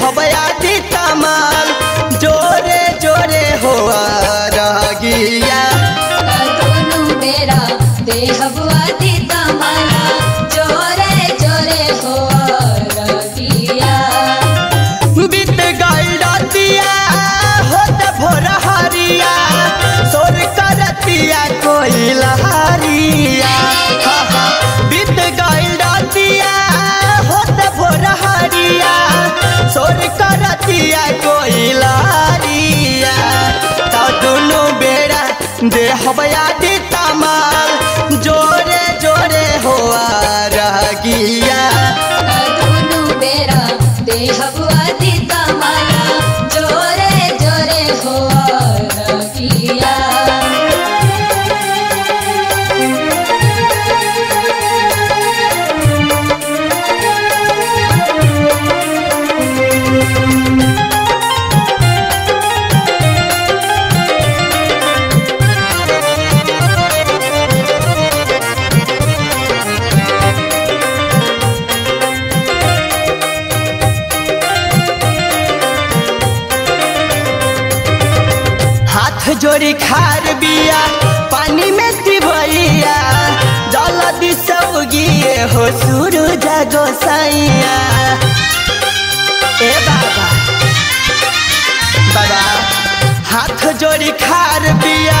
देहबयादी तमाल देहबयादी तमाल जोड़ी खार बिया, पानी में दिवैया जलदी सौगिए हो सूरज गोसाइया। ए बाबा बाबा, हाथ जोड़ी खार बिया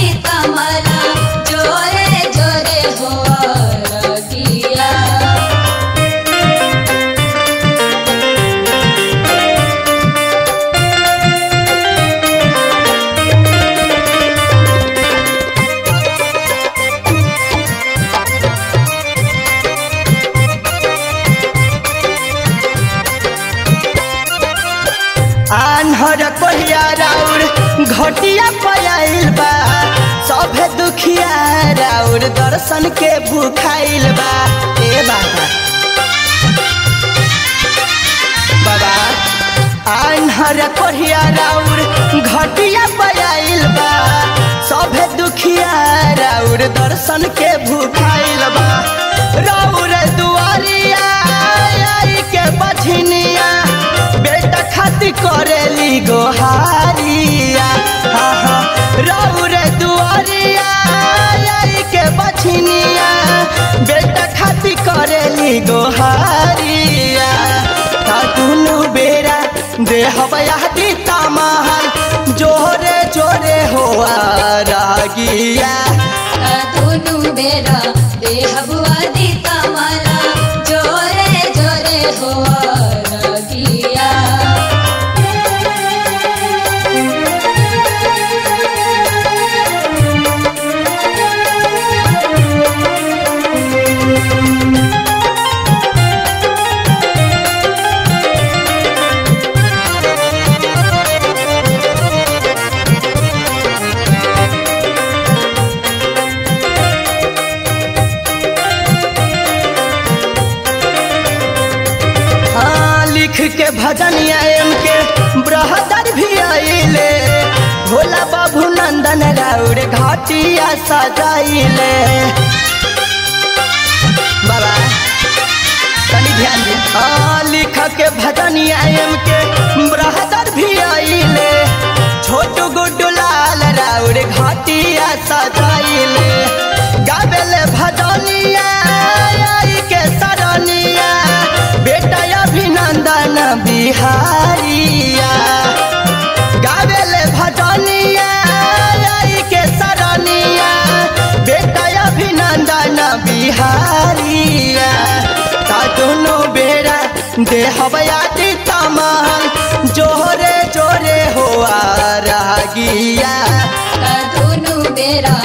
घटिया पयाइल बा। सभे दुखिया राउर दर्शन के भूखाइल बा। ए बाबा। बाबा आन्हर कोहिया राउर घटिया पयाइल बा। सभे दुखिया राउर दर्शन के भूखाइल बा। राउर दुआरिया, आई के बछनिया बेटा खातिर करेली गोहारिया। दुआरिया आई के बछनिया बेटा खाती करेली गोहारिया बेरा जोरे जोरे हो रागिया। लिख के भजन एम के ब्रहदर भी आइले भोला बाबू नंदन राउर घाटिया सजाइले लिख के भजन एम के ब्रहदर भी आइले छोटू गुड्डू लाल राउर घाटिया सजाइले बिहारिया। गावेले भजनिया के सरनिया। बेटा अभिनंदन बिहारिया। दोनों बेड़ा देहबयाती तमाल जोरे जोरे हो रागिया। दोनों बेरा